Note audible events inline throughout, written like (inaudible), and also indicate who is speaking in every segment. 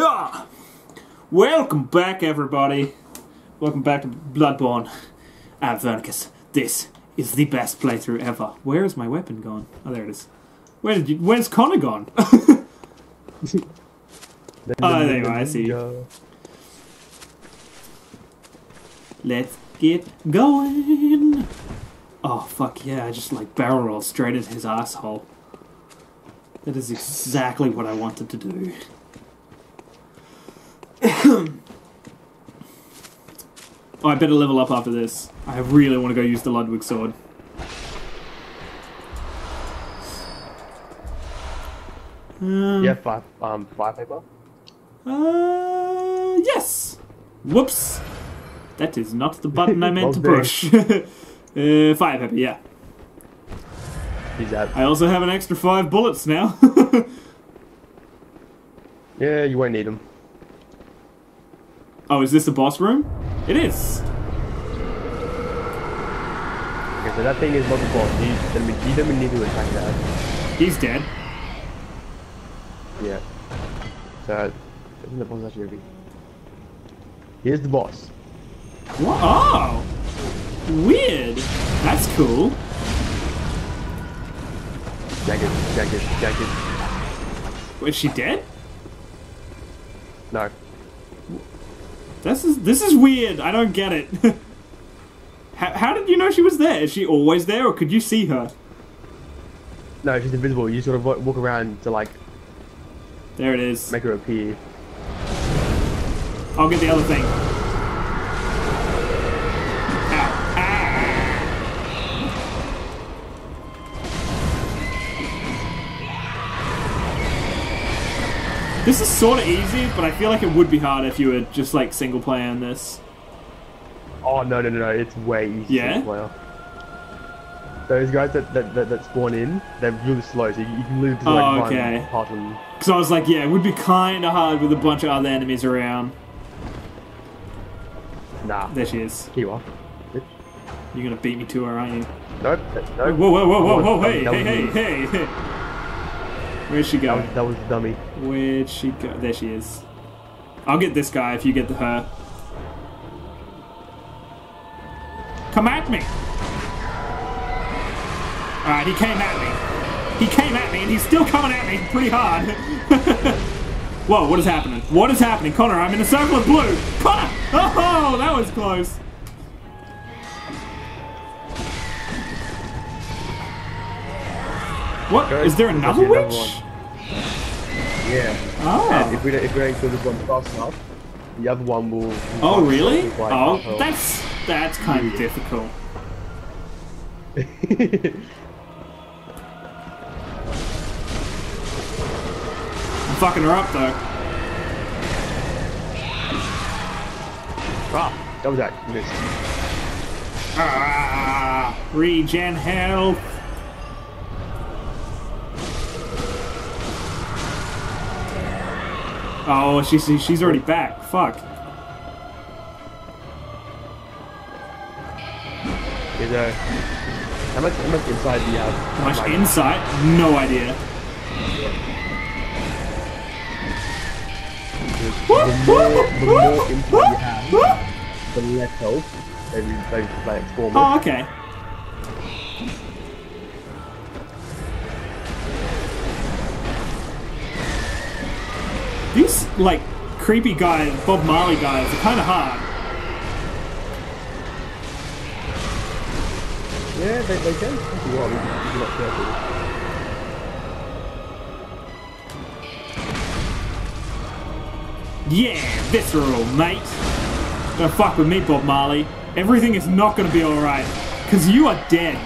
Speaker 1: Ha! Welcome back, everybody. Welcome back to Bloodborne. I'm Vernicus. This is the best playthrough ever. Where is my weapon gone? Oh, there it is. Where did you? Where's Connor gone? (laughs) oh, there you are. I see you. Let's get going. Oh fuck yeah! I just like barrel roll straight at his asshole. That is exactly what I wanted to do. oh, I better level up after this. I really want to go use the Ludwig sword. Um,
Speaker 2: Yeah, five, um, fire paper.
Speaker 1: Uh, yes. Whoops. That is not the button I (laughs) meant to push. (laughs) uh, fire paper, yeah.
Speaker 2: He's out.
Speaker 1: I also have an extra five bullets now. (laughs)
Speaker 2: Yeah, you won't need them.
Speaker 1: oh, is this the boss room? It is.
Speaker 2: Okay, so that thing is not the boss. You don't, you don't need to attack that.
Speaker 1: He's dead.
Speaker 2: Yeah. So, isn't the boss actually going Here's the boss.
Speaker 1: What? Oh! Weird. That's cool.
Speaker 2: Jagged, jagged, jagged.
Speaker 1: Is she dead?
Speaker 2: No.
Speaker 1: This is this is weird. I don't get it. (laughs) how, how did you know she was there? Is she always there, or could you see her?
Speaker 2: No, she's invisible. You sort of wa- walk around to like
Speaker 1: There it is.
Speaker 2: make her appear.
Speaker 1: I'll get the other thing. This is sort of easy, but I feel like it would be hard if you were just like single player on this.
Speaker 2: Oh no no no no! It's way easier.
Speaker 1: Yeah?
Speaker 2: Player. Those guys that, that, that, that spawn in, they're really slow, so you, you can lose to
Speaker 1: Oh,
Speaker 2: like
Speaker 1: okay.
Speaker 2: one part of them.
Speaker 1: Because I was like, yeah, it would be kind of hard with a bunch of other enemies around.
Speaker 2: Nah.
Speaker 1: There she is.
Speaker 2: Here you are.
Speaker 1: You're gonna beat me to her, aren't you?
Speaker 2: Nope.
Speaker 1: Whoa,
Speaker 2: Nope.
Speaker 1: whoa, whoa, whoa, whoa,
Speaker 2: That
Speaker 1: hey, hey, hey, hey, hey. Where'd she
Speaker 2: That
Speaker 1: go?
Speaker 2: was, that was the dummy.
Speaker 1: Where'd she go? There she is. I'll get this guy if you get the her. Come at me! Alright, he came at me. He came at me, and he's still coming at me pretty hard. (laughs) Whoa, what is happening? What is happening? Connor, I'm in a circle of blue! Connor! Oh, that was close. What? Is there another witch?
Speaker 2: another Yeah.
Speaker 1: Oh.
Speaker 2: And if we don't, if we don't kill this one fast enough, the other one will.
Speaker 1: Oh, really?
Speaker 2: like
Speaker 1: Oh, that's that's kind of difficult. I'm fucking her up though.
Speaker 2: ah, that was that. Missed.
Speaker 1: Ah, regen health. Oh, she's she's already back. Fuck.
Speaker 2: Is uh, how much how much inside the uh,
Speaker 1: How much
Speaker 2: like,
Speaker 1: insight? No idea.
Speaker 2: The more, the more insight you have, the less health they they they spawn with.
Speaker 1: Oh, okay. These, like, creepy guys, Bob Marley guys, are kind of hard.
Speaker 2: Yeah, they, they can take you on if you're not careful.
Speaker 1: Yeah, visceral, mate. Don't fuck with me, Bob Marley. Everything is not gonna be alright, because you are dead.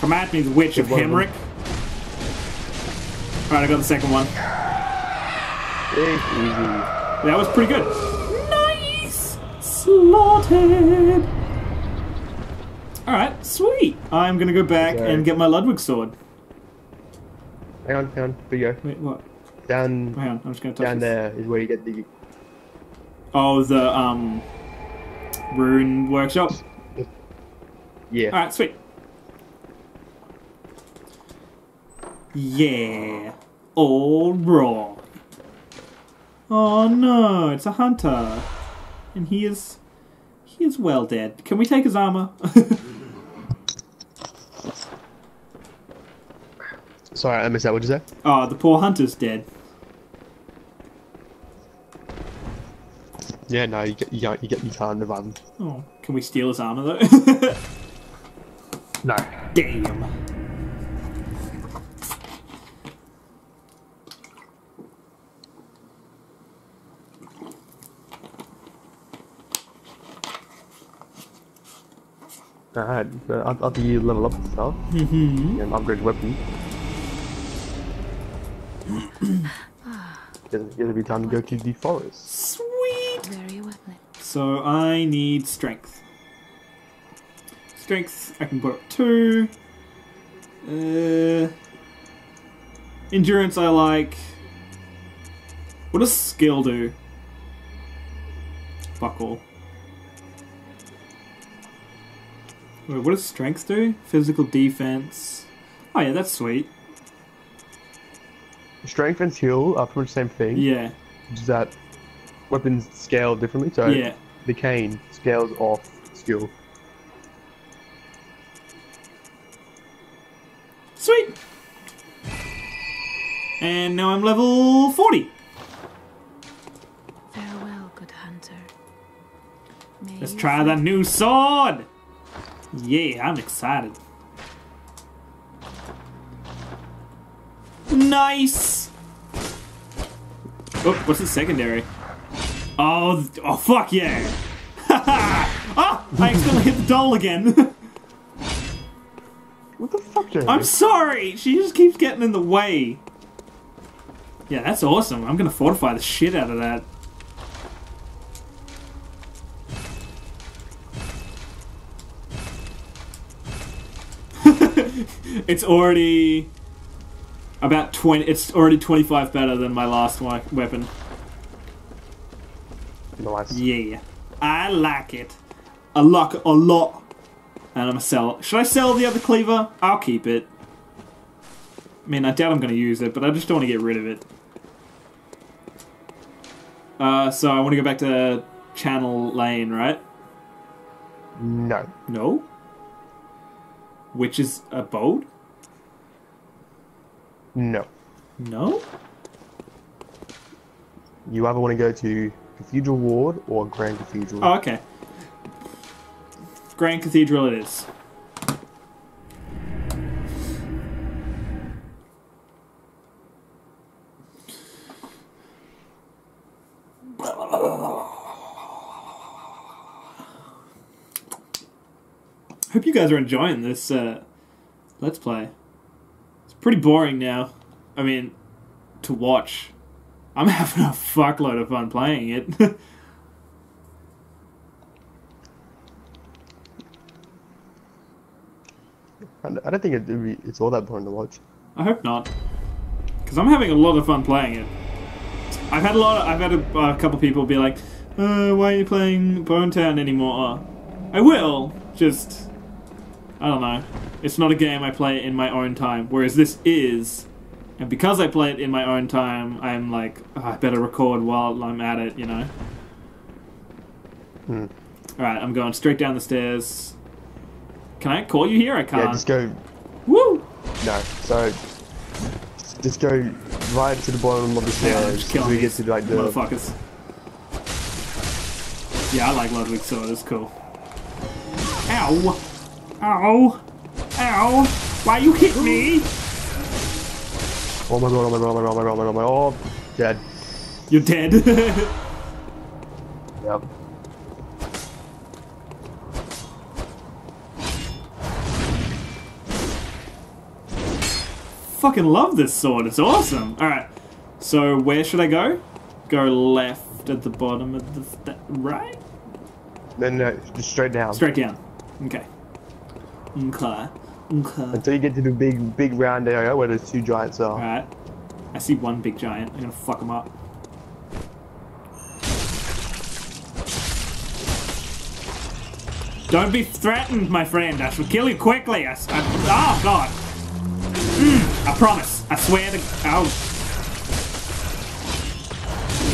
Speaker 1: Come at me, the Witch of
Speaker 2: Good one.
Speaker 1: Hemwick. Alright, I got the second one.
Speaker 2: Easy.
Speaker 1: That was pretty good. Nice! Slaughtered! Alright, sweet. I'm gonna go back
Speaker 2: Okay.
Speaker 1: and get my Ludwig sword.
Speaker 2: Hang on, hang on. Video.
Speaker 1: Wait, what?
Speaker 2: Down
Speaker 1: Hang on, I'm just gonna touch
Speaker 2: down
Speaker 1: this.
Speaker 2: there is where you get the
Speaker 1: Oh, the, um... Rune Workshop.
Speaker 2: yeah.
Speaker 1: Alright, sweet. Yeah. Old Roy. Oh no, it's a hunter. And he is. He is well dead. Can we take his armor? (laughs)
Speaker 2: Sorry, I missed that. What'd you say?
Speaker 1: oh, the poor hunter's dead.
Speaker 2: Yeah, no, you get you can't you get you can't revive him.
Speaker 1: Oh, can we steal his armor though? (laughs)
Speaker 2: No.
Speaker 1: Damn.
Speaker 2: Alright, so af- after you level up and stuff,
Speaker 1: Mm-hmm.
Speaker 2: and upgrade your weapon, (clears throat) it'll, it'll be time to go to the forest.
Speaker 1: Sweet.
Speaker 3: Very well then.
Speaker 1: So I need strength. Strength, I can put up two. Uh, endurance, I like. What does skill do? Fuck all. Wait, what does strength do? Physical defense. Oh yeah, that's sweet.
Speaker 2: Strength and skill are pretty much the same thing.
Speaker 1: Yeah,
Speaker 2: Just that weapons scale differently. So
Speaker 1: yeah.
Speaker 2: the cane scales off skill.
Speaker 1: Sweet. And now I'm level 40.
Speaker 3: Farewell, good hunter. May
Speaker 1: Let's try that new sword! Yeah, I'm excited. Nice! Oh, what's the secondary? Oh, oh fuck yeah! oh, (laughs) I accidentally hit the doll again. (laughs)
Speaker 2: What the fuck, Jeremy?
Speaker 1: I'm sorry! She just keeps getting in the way. Yeah, that's awesome. I'm gonna fortify the shit out of that. (laughs) it's already about 20 it's already 25 better than my last weapon.
Speaker 2: Nice.
Speaker 1: yeah. I like it. I like it a lot. And i'm gonna sell it. Should i sell the other cleaver? I'll keep it. I mean i doubt i'm gonna use it but i just don't want to get rid of it. Uh, so i want to go back to channel lane right?
Speaker 2: No.
Speaker 1: no which is a boat
Speaker 2: No.
Speaker 1: no
Speaker 2: You either want to go to Cathedral Ward or Grand Cathedral.
Speaker 1: Oh, okay. Grand Cathedral it is. Hope you guys are enjoying this uh, Let's Play. It's pretty boring now. I mean, to watch. I'm (laughs) having a fuckload of fun playing it. (laughs)
Speaker 2: I don't think it'd be, it's all that boring to watch.
Speaker 1: I hope not, because I'm having a lot of fun playing it. I've had a lot. Of, I've had a, a couple people be like, uh, "Why are you playing Bone Town anymore?" I will. Just, I don't know. It's not a game I play in my own time. Whereas this is, and because I play it in my own time, I'm like, "Oh, I better record while I'm at it. You know.
Speaker 2: Hmm.
Speaker 1: All right, I'm going straight down the stairs. Can I call you here? I can't.
Speaker 2: Yeah, just go.
Speaker 1: Woo!
Speaker 2: No. So just go right to the bottom of the
Speaker 1: Yeah,
Speaker 2: stairs
Speaker 1: just killing
Speaker 2: until get to like the.
Speaker 1: motherfuckers. Yeah, I like Ludwig's sword. It's cool. Ow! Ow! Ow! Why you hit me?
Speaker 2: Oh my god! Oh my god! Oh my god! Oh my god! Oh my god! Oh, my god. oh dead.
Speaker 1: You're dead. (laughs)
Speaker 2: Yep.
Speaker 1: Fucking love this sword. It's awesome. All right. So where should I go? Go left at the bottom of the right.
Speaker 2: Then no, just straight down
Speaker 1: Straight down. Okay. Okay. Okay.
Speaker 2: until you get to the big, big round area where those two giants are.
Speaker 1: Alright. I see one big giant. I'm gonna fuck him up. Don't be threatened, my friend. I shall kill you quickly. I, I- oh, God. Mm, I promise. I swear to. Oh.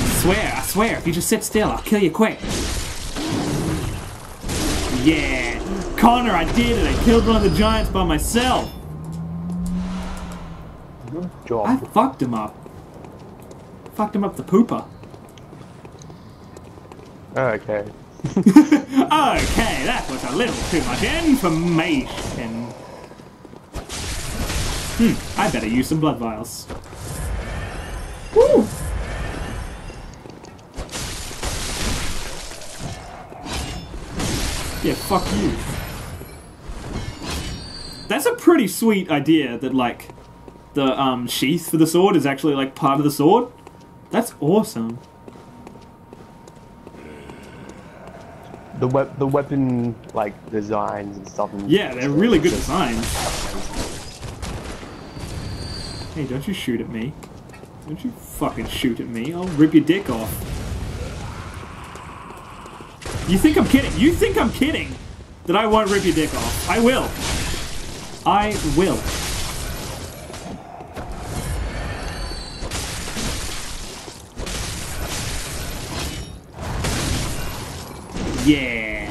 Speaker 1: I swear, I swear, if you just sit still, I'll kill you quick. Yeah! Connor, I did it! I killed one of the giants by myself!
Speaker 2: Good
Speaker 1: I fucked him up. Fucked him up the pooper.
Speaker 2: Okay. (laughs)
Speaker 1: Okay, that was a little too much information. Hmm, I better use some blood vials. Woo! Yeah, fuck you. That's a pretty sweet idea that, like, the um, sheath for the sword is actually, like, part of the sword. That's awesome.
Speaker 2: The wep- the weapon like designs and stuff. and-
Speaker 1: Yeah, they're really good designs. Hey, don't you shoot at me. Don't you fucking shoot at me. I'll rip your dick off. You think I'm kidding? You think I'm kidding that I won't rip your dick off? I will. I will. Yeah.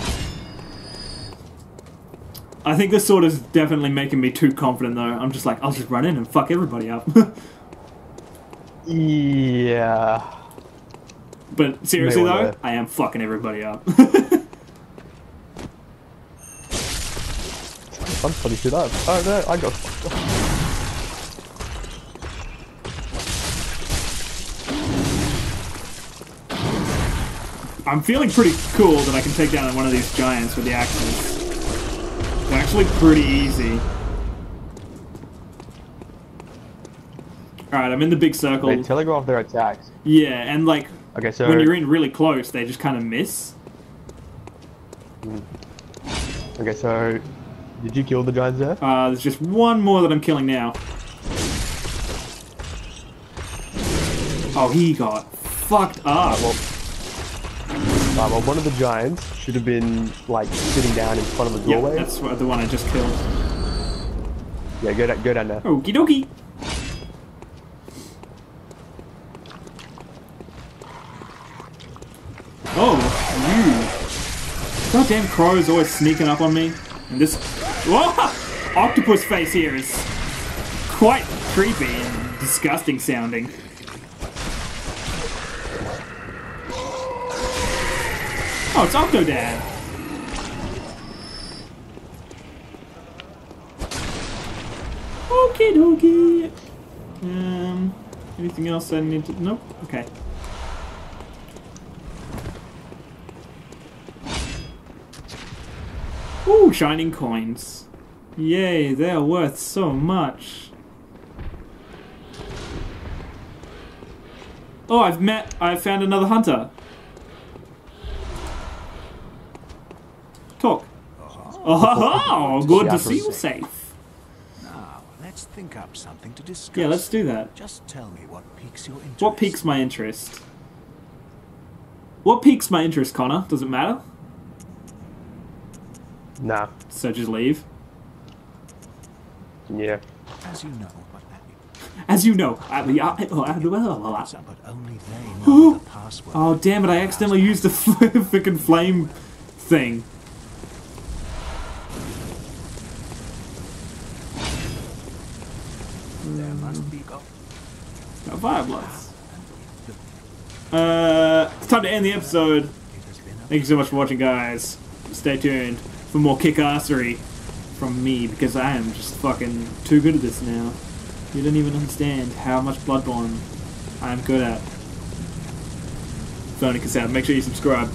Speaker 1: I think this sword is definitely making me too confident though. I'm just like, I'll just run in and fuck everybody up. (laughs)
Speaker 2: Yeah.
Speaker 1: but seriously though. I am fucking everybody up. (laughs)
Speaker 2: I'm funny shit up. Oh no, I got fucked up.
Speaker 1: I'm feeling pretty cool that I can take down one of these giants with the axes. They're actually pretty easy. Alright, I'm in the big circle.
Speaker 2: They telegraph their attacks.
Speaker 1: Yeah, and like,
Speaker 2: Okay, so
Speaker 1: when you're in really close, they just kind of miss. Hmm.
Speaker 2: okay, so did you kill the giants there?
Speaker 1: Uh, there's just one more that I'm killing now. Oh, he got fucked up.
Speaker 2: Well, uh, well, one of the giants should have been like sitting down in front of the doorway.
Speaker 1: Yeah, that's the one I just killed.
Speaker 2: Yeah, go down, go down there.
Speaker 1: Okie dokie. Oh, you. Goddamn crow's always sneaking up on me. And this. Whoa! Octopus face here is quite creepy and disgusting sounding. Oh, it's Octodad. Okie dokie. Um, anything else I need to? Nope. Okay. Ooh, shining coins. Yay, they're worth so much. Oh, I've met. I've found another hunter. Talk. Oh, oh, (laughs) oh good to see you safe.
Speaker 4: Now, let's think up something to discuss.
Speaker 1: Yeah, let's do that.
Speaker 4: Just tell me what piques your interest.
Speaker 1: What piques my interest? What piques my interest, Connor? Does it matter?
Speaker 2: Nah.
Speaker 1: So just leave.
Speaker 2: Yeah.
Speaker 4: As you know,
Speaker 1: As you know, I, I, oh, I,
Speaker 4: answer, but only they know the password.
Speaker 1: oh damn it! I accidentally used the (laughs) freaking flame thing.
Speaker 4: There must be go-
Speaker 1: Got fire bloods. Uh, it's time to end the episode.
Speaker 4: It has been a
Speaker 1: Thank you so much for watching, guys. Stay tuned for more kickassery from me because I am just fucking too good at this now. You don't even understand how much Bloodborne I am good at. Vernicus out. Make sure you subscribe.